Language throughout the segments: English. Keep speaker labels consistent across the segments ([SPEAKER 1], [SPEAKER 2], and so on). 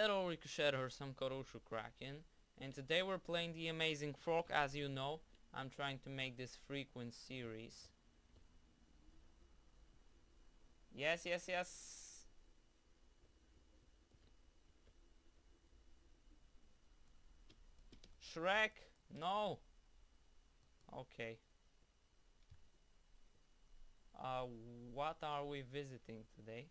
[SPEAKER 1] Hello Ricocheters, I'm Kotooshu Kraken and today we're playing the Amazing Frog as you know. I'm trying to make this frequent series. Yes, yes, yes. Shrek, no. Okay. Uh, what are we visiting today?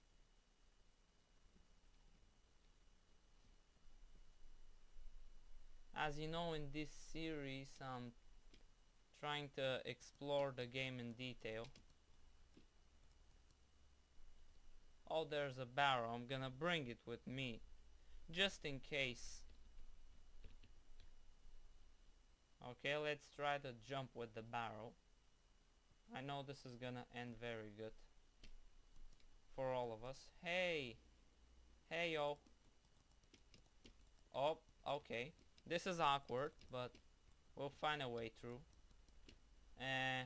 [SPEAKER 1] As you know in this series I'm trying to explore the game in detail. Oh there's a barrel, I'm gonna bring it with me just in case. Okay let's try to jump with the barrel. I know this is gonna end very good for all of us. Hey! Hey yo! Oh, okay. This is awkward, but we'll find a way through. Uh,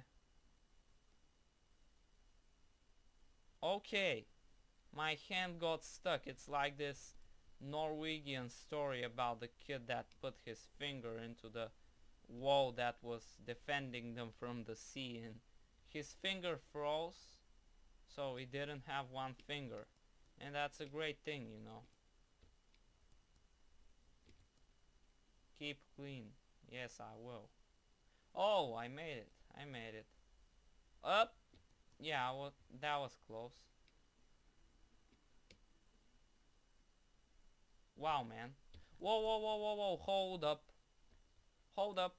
[SPEAKER 1] okay, my hand got stuck. It's like this Norwegian story about the kid that put his finger into the wall that was defending them from the sea and his finger froze so he didn't have one finger and that's a great thing you know Keep clean. Yes, I will. Oh, I made it. I made it. Up. Yeah, well, that was close. Wow, man. Whoa, whoa, whoa, whoa, whoa. Hold up. Hold up.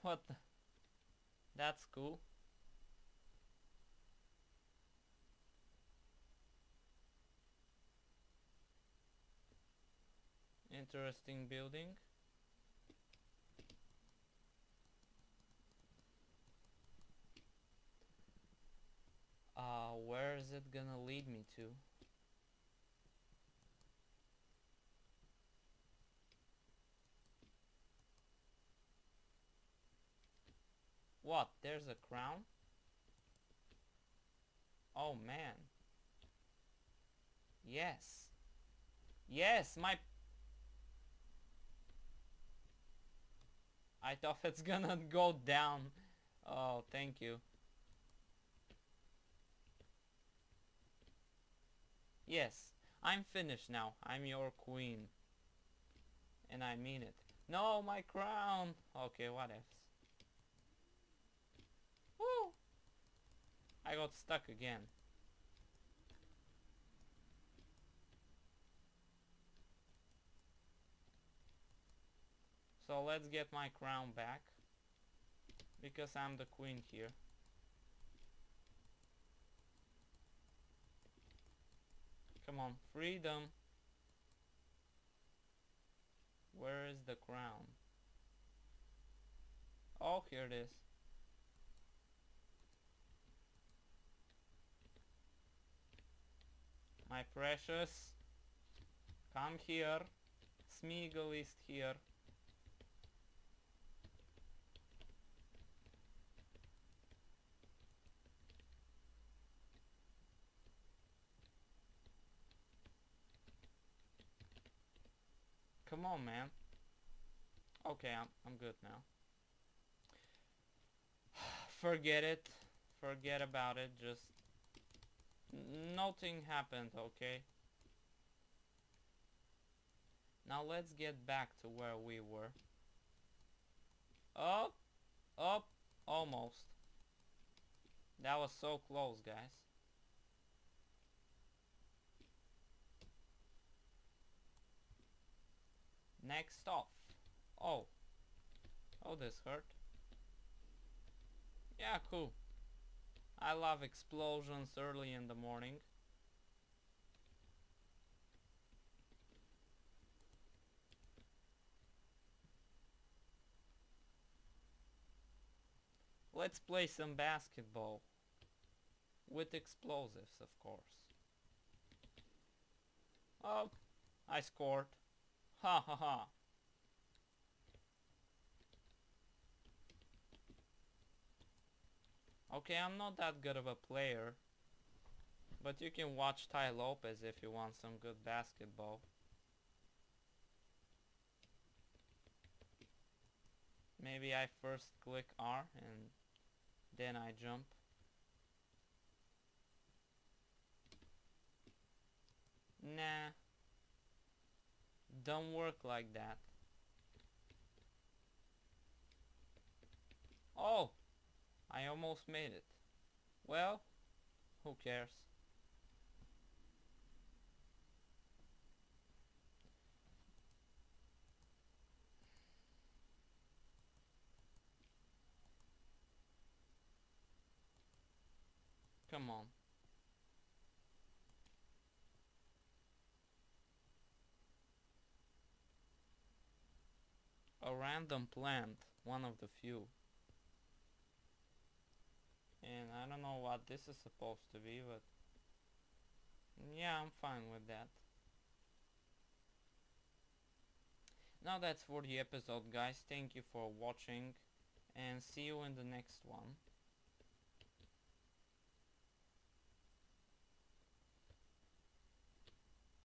[SPEAKER 1] What the? That's cool. Interesting building. Uh, where is it gonna lead me to? What? There's a crown? Oh man. Yes. Yes, my I thought it's gonna go down. Oh, thank you. Yes, I'm finished now. I'm your queen. And I mean it. No, my crown! Okay, what ifs. Woo! I got stuck again. So let's get my crown back. Because I'm the queen here. Come on, freedom. Where is the crown? Oh, here it is. My precious. Come here. Smeagol is here. Come on, man. Okay, I'm, I'm good now. Forget it. Forget about it. Just... Nothing happened, okay? Now let's get back to where we were. Up! Up! Almost. That was so close, guys. Next off. Oh. Oh, this hurt. Yeah, cool. I love explosions early in the morning. Let's play some basketball. With explosives, of course. Oh, I scored. Ha ha ha. Okay, I'm not that good of a player. But you can watch Ty Lopez if you want some good basketball. Maybe I first click R and then I jump. Nah. Don't work like that. Oh! I almost made it. Well, who cares? Come on. A random plant, one of the few. And I don't know what this is supposed to be, but yeah, I'm fine with that. Now that's for the episode guys, thank you for watching and see you in the next one.